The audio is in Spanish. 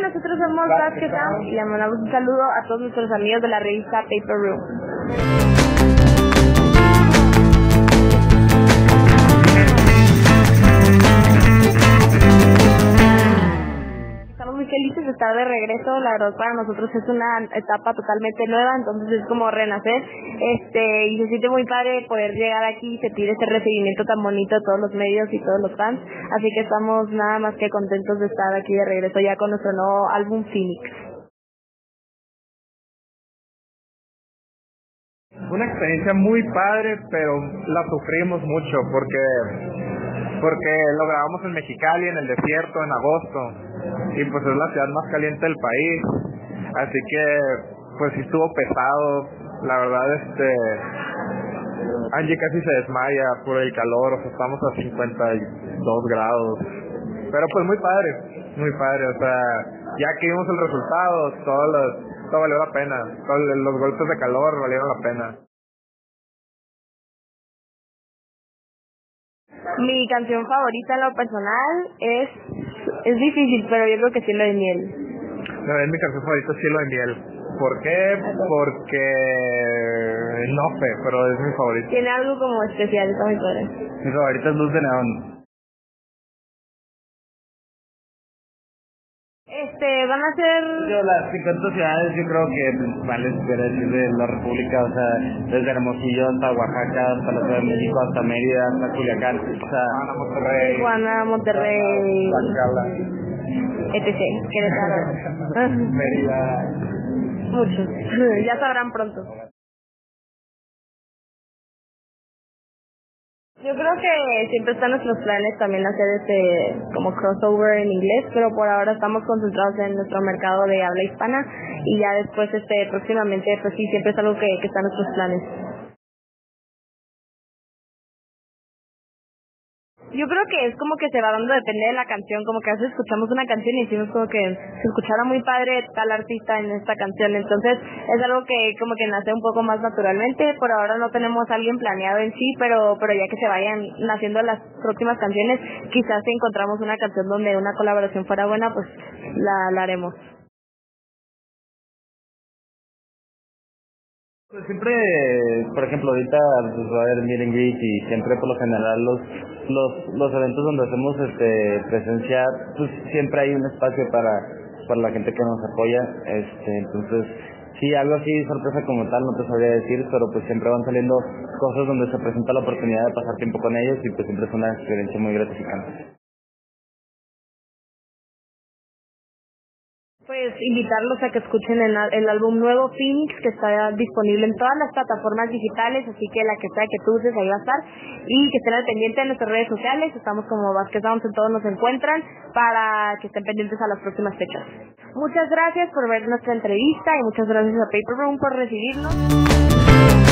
nosotros somos Basket Town y le mandamos un saludo a todos nuestros amigos de la revista Paper Room. Felices de estar de regreso, la verdad para nosotros es una etapa totalmente nueva, entonces es como renacer, este, y se siente muy padre poder llegar aquí y sentir este recibimiento tan bonito de todos los medios y todos los fans, así que estamos nada más que contentos de estar aquí de regreso ya con nuestro nuevo álbum Phoenix. Una experiencia muy padre, pero la sufrimos mucho porque porque lo grabamos en Mexicali, en el desierto, en agosto, y pues es la ciudad más caliente del país, así que pues sí estuvo pesado, la verdad este Angie casi se desmaya por el calor, o sea, estamos a 52 grados, pero pues muy padre, muy padre, o sea, ya que vimos el resultado, todo, los, todo valió la pena, todos los golpes de calor valieron la pena. Mi canción favorita en lo personal es es difícil, pero yo creo que Cielo de Miel. No, es mi canción favorita Cielo de Miel. ¿Por qué? Porque no sé, pero es mi favorita. Tiene algo como especial, está muy padre. Mi favorita es Luz de Neón. Este, van a ser... Yo, las 50 ciudades yo creo que principales quiero decir de la República, o sea, desde Hermosillo hasta Oaxaca, hasta la Ciudad de México, hasta Mérida, hasta Culiacán, o sea, Tijuana, Monterrey. Tijuana, Monterrey, Tlaxcala, etc. Querétaro. Mérida. Muchos. ya sabrán pronto. Yo creo que siempre están nuestros planes también hacer este como crossover en inglés, pero por ahora estamos concentrados en nuestro mercado de habla hispana y ya después este próximamente pues sí siempre es algo que, que está en nuestros planes. Yo creo que es como que se va dando depende de la canción, como que a veces escuchamos una canción y decimos como que se escuchara muy padre tal artista en esta canción, entonces es algo que como que nace un poco más naturalmente, por ahora no tenemos alguien planeado en sí, pero pero ya que se vayan naciendo las próximas canciones, quizás si encontramos una canción donde una colaboración fuera buena, pues la, la haremos. Pues siempre, por ejemplo, ahorita pues, va a haber meet and greet y siempre por lo general los los los eventos donde hacemos este presencia, pues siempre hay un espacio para para la gente que nos apoya, este entonces sí algo así sorpresa como tal no te sabría decir, pero pues siempre van saliendo cosas donde se presenta la oportunidad de pasar tiempo con ellos y pues siempre es una experiencia muy gratificante. Pues invitarlos a que escuchen el, el álbum nuevo Phoenix que está disponible en todas las plataformas digitales, así que la que sea que tú uses ahí va a estar y que estén al de nuestras redes sociales, estamos como Vázquez Downs en todos nos encuentran para que estén pendientes a las próximas fechas. Muchas gracias por ver nuestra entrevista y muchas gracias a Paper Room por recibirnos.